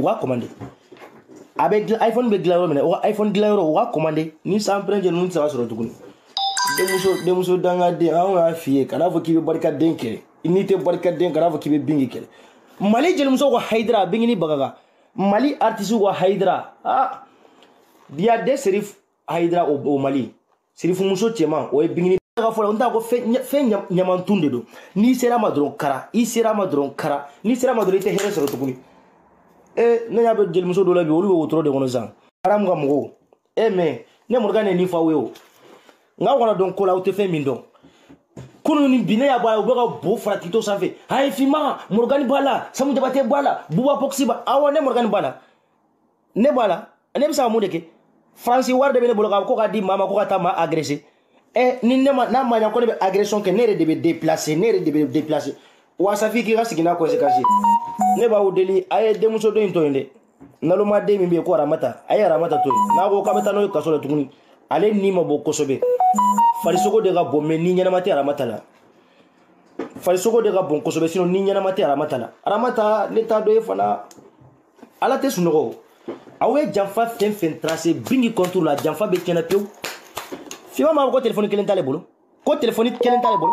wa commander abe iphone be dilan mena. wa iphone dilan yɔrɔ o ka commande ni san pɛrɛnjɛ ninnu tɛ se ka sɔrɔ tuguni denmuso denmuso dangaden anw y'a f'i ye kana fɔ k'i be barka denke n'i barka barikaden kana fɔ k'i be bingi kɛlɛ mali ko ka bingi ni bagaga mali artiste ko hydra. ah dia de serif hydra o, mali serif muso tema o ye bingini ka fɔ la n t'a ko fɛn ɲamantun de n'i sera madron kara i sera madron kara n'i sera madron dɔrɔn hera tɛ hɛrɛ e ne y'a bɛ jelimuso dɔ la bi olu bɛ wotoro de kɔnɔ sisan aramu ka mɔgɔw e mɛ ne morika ne nin fa aw ye o nka aw kana dɔn ko la aw tɛ fɛn min dɔn kunu ni bi ne y'a bɔ a ye u bɛ ka bo fara kito sanfɛ a ye finma morikani b'a la samu jabate b'a la buba bɔkisi b'a awɔ ne morikani b'a la ne b'a la ne bɛ se ka mun de kɛ faransi wari de bɛ ne bolo k'a ko k'a di maa ma ko ka taa maa agresse ɛ ni ne ma n'a ma ɲa ko ne bɛ agression kɛ ne yɛrɛ de bɛ déplacer ne yɛrɛ de bɛ déplacer waasa f'i k'i ka sigi n'a kɔnsekansi ne b'aw deli a ye denmuso dɔ in to yen dɛ naloma den min bɛ yen ko aramata a ye aramata to yen n'a ko k'a bɛ taa n'o ye kaso la tuguni ale ni ma bɔ kosɛbɛ farisogo de ka bon mɛ ni ɲɛnama tɛ aramata la farisogo de ka bon kosɛbɛ sinɔn ni ɲɛnama tɛ aramata la aramata ne t'a dɔn e fana ala tɛ sunɔgɔ aw ye janfa fɛn fɛn tracer bingi contre la janfa bɛ kɛnɛ pewu finman m'a fɔ ko telefɔni kelen t'ale bolo ko telefɔni kelen t'ale bolo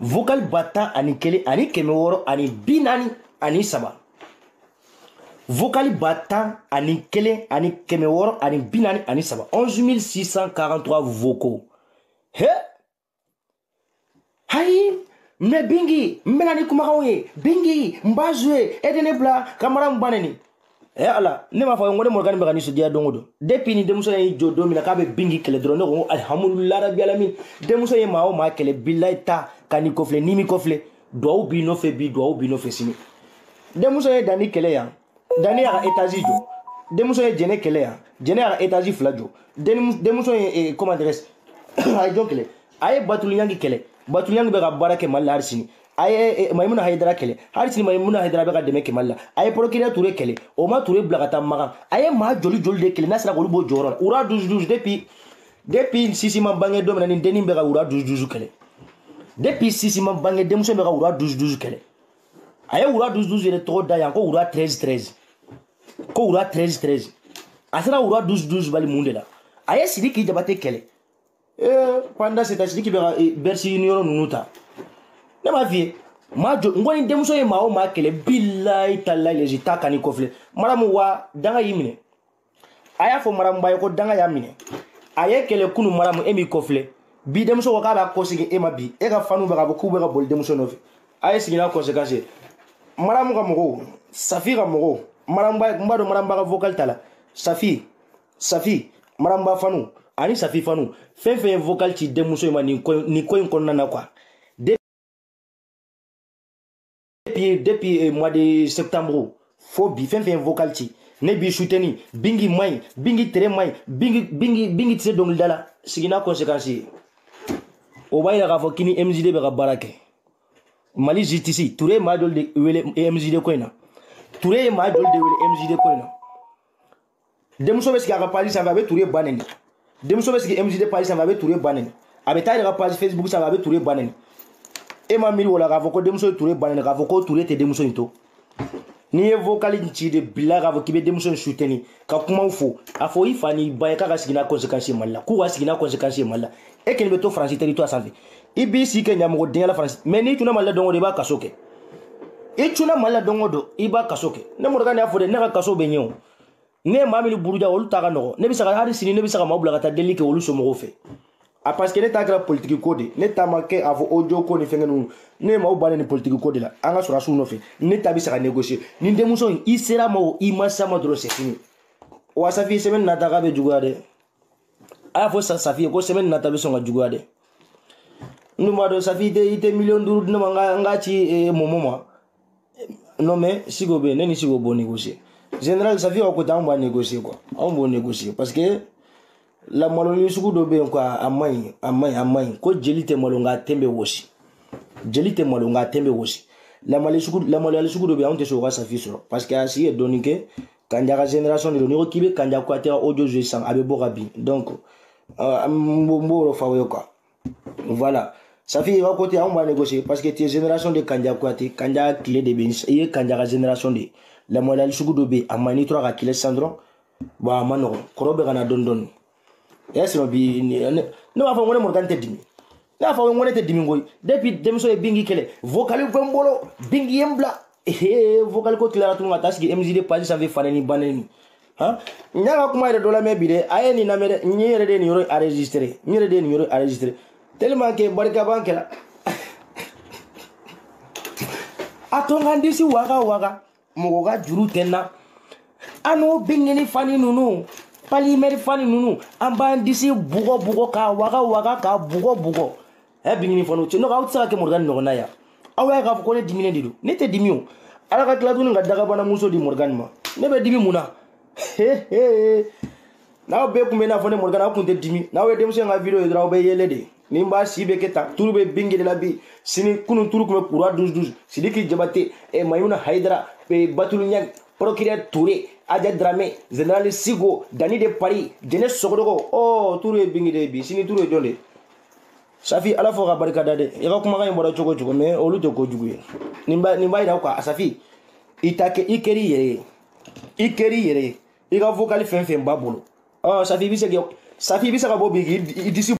vokali ba tan ani kelen ani kɛmɛ wɔɔrɔ ani bi naani ani saba vokali ba tan ani kelen ani kɛmɛ wɔɔrɔ ani bi naani ani saba onze mille six cent quarante trois voko he hayi mɛ bingi n bɛna ni kumakanw ye bingi n b'a zu ye e de ne bila kamara n baneni e ala ne m'a fɔ ko ne morikani bɛ ka nisɔndiya don o don depuis ni denmuso in y'i jɔ don min na k'a bɛ bin k'i kɛlɛ dɔrɔn ne ko alihamudulilayi rabi alamin denmuso ye maa o maa kɛlɛ bilayi ta ka n'i kɔfilɛ n'i m'i kɔfilɛ duwawu b'i nɔfɛ bi duwawu b'i nɔfɛ sini denmuso ye dani kɛlɛ yan dani y'a ka etazi jɔ denmuso ye jɛnɛ kɛlɛ yan jɛnɛ y'a ka etazi fila jɔ denmuso ye eh, comment dirais a ye jɔn kɛlɛ a ye batuluyangi kɛlɛ batuluyangi bɛ ka baara kɛ mali la hali sini a ye eh, eh, maimuna hayidara kɛlɛ hali sini maimuna hayidara bɛ ka dɛmɛ kɛmali la a ye pɔrɔkiriya ture kɛlɛ o ma ture bila ka taa magan a ye maa joli joli de kɛlɛ n'a sera k'olu b'o jɔyɔrɔ la ura dusudusu depuis depuis sisi ma bange don min na nin dennin bɛ ka ura dusudusu kɛlɛ depuis sisi ma bange denmuso bɛ ka ura dusudusu kɛlɛ a ye ura dusudusu yɛrɛ tɔgɔ da yan ko ura treize treize ko ura treize treize a sera ura dusudusu bali mun de la a ye sidiki jabate kɛlɛ ee eh, panda seta sidiki bɛ ka bersi yɔrɔ ninnu ta ne b'a f'i ye maa jɔ n ko ni denmuso ye maa o maa kɛlɛ bilayi talayi lezi t'a kan ni kɔfilɛ maramu wa danga y'i minɛ a y'a fɔ maramu ba ye ko danga y'a minɛ a ye kɛlɛ kunu maramu e m'i kɔfilɛ bi denmuso ko k'a b'a kɔsegin e ma bi e ka fanu bɛ k'a fɔ k'u bɛ ka boli denmuso nɔfɛ a ye sigina conséquence ye maramu ka mɔgɔw safi ka mɔgɔw maramu ba n b'a dɔn maramu ba ka vocal ta la safi safi maramu ba fanu ani safi fanu fɛn fɛn ye vocal ci denmuso in ma nin ko in kɔnɔna na quoi Depi eh, mwa de septembro, fò bi fèn fèn vokal ti, ne bi soute ni, bingi may, bingi tre may, bingi, bingi, bingi tse don glidala, sikina konsekansi e. Obay la gafo ki ni emzide be ga barake. Mali ziti si, toure e madol de wele emzide kwen a. Toure e madol de wele emzide kwen a. Demi soube skye aga pali sa vabe toure banen. Demi soube skye emzide pali sa vabe toure banen. Abe taye aga pali Facebook sa vabe toure banen. e ma miiri o la k'a fɔ ko denmuso in ture bannen k'a fɔ ko ture tɛ denmuso in to n'i ye vokali ci de bila k'a fɔ k'i bɛ denmuso in suteni ka kumaw fo a fɔ i fa n'i ba ye k'a ka sigina conséquence ye mali la k'u ka sigina conséquence ye mali la e kelen bɛ to faransi territoire sanfɛ i b'i sigi kɛ ɲamɔgɔ denya la faransi mais n'i cunna mali la don o don i b'a kaso kɛ i cunna mali la don o don i b'a kaso kɛ ne mɔrɔkani y'a fɔ dɛ ne ka kaso bɛ ɲɛ o ne ye maa minnu buruja olu t'a ka nɔgɔ ne bɛ se ka hali sini ne bɛ se ka maaw bila ka taa delili kɛ olu somɔgɔw fɛ a ah, parseke ne ta kɛra politiki ko de ne ta ma kɛ a fɔ ojo ko ni fɛngɛ nunu ne maw bannen ni politiki ko de la an ka sɔrɔ asuw nɔfɛ ne ta be se ka negosiye ni denmuso yi i sera ma o i ma sa ma dɔrɔn sɛfini wa safiye sɛmɛni nata ka be juguya dɛ a y'a fɔ sa safiye ko sɛmɛni nata be sɔn ka juguya dɛ nu b'a dɔn safi i tɛ miliyɔn duuru di ne ma n ka ci mɔmɔ ma non mais sigo be ne ni sigo b'o negosiye général safi ka ko ta an b'a negosiye kuwa an b'o negosiye parce que la maloni sugu dɔ bɛ yen ko a ma ɲi a ma ɲi a ma ɲi ko jeli tɛ malo nka a tɛn bɛ wɔsi jeli tɛ malo nka a tɛn bɛ wɔsi lamali sugu lamaliyali sugu dɔ bɛ yen anw tɛ se o ka safi sɔrɔ parce que a si ye dɔɔnin kɛ kanja ka génération de don n'i ko k'i bɛ kanja kuyate ka audio jouer sisan a bɛ bɔ ka bin donc euh, n b'o yɔrɔ fɔ aw ye quoi voilà safi i ka côté anw b'a négocier parce que tu es génération de kanja kuyate kanja tile de bɛ yen i ye kanja ka génération de ye lamaliyali sugu dɔ bɛ yen a ma ɲi n'i tora ka tile san dɔrɔn bon a ma nɔgɔn kɔrɔ bɛ ka na dɔɔnin dɔɔnin. i y'a sɔrɔ bi ne b'a fɔ ko ne moritani tɛ dimi ne b'a fɔ ko ne tɛ dimi koyi depuis denmuso ye bingi kɛlɛ vokali bɛ n bolo bingi ye n bila ee vokali ko tilara tuguni ka taa sigi mzd page sanfɛ fanɛ ni banɛ ni n y'a ka kuma yɛrɛ dɔ lamɛn bi dɛ a ye nin lamɛn dɛ n yɛrɛ de ye nin yɔrɔ enregistré n yɛrɛ de ye nin yɔrɔ enregistré tellement que barika b'an kɛla a to n ka n disi waga waga mɔgɔ ka juru tɛ n na an n'o bingeni fani ninnu palimɛri fani ninnu an b'an disi bugɔ bugɔ k'a waga waga k'a bugɔ bugɔ a eh, bi ɲini fana cɛ n'o aw tɛ se ka kɛ morikani ɲɔgɔnna yan aw y'a k'a fɔ ko ne diminen de don ne tɛ dimi o ala ka tila tuguni ka dagabana muso di morikani ma ne bɛ dimi mun na n'aw bɛɛ tun bɛ n'a fɔ ne morikani aw tun tɛ dimi n'aw ye denmisɛn ka video ye dɔrɔn aw bɛ yɛlɛ de ni n b'a si bɛ kɛ tan turu bɛ bin la bi sini kunun turu tun bɛ kura dusu dusu sidiki jabate eh, mayuna hayidara batulu ɲagi procureur ya Touré, aja Dramé, Général Sigo, Dani de Paris, Jeunesse Sokodoko, oh, Touré Bingi de Bi, Sini Touré Donde. Safi, ala fo ka barika da de. I ka kumakan in bɔra cogo cogo mais olu tɛ kojugu nimba Nin b'a nin b'a yira quoi Safi, i ta kɛ i kɛr'i yɛrɛ ye. I kɛr'i yɛrɛ ye. I ka vocal fɛn fɛn Safi i Safi i bɛ se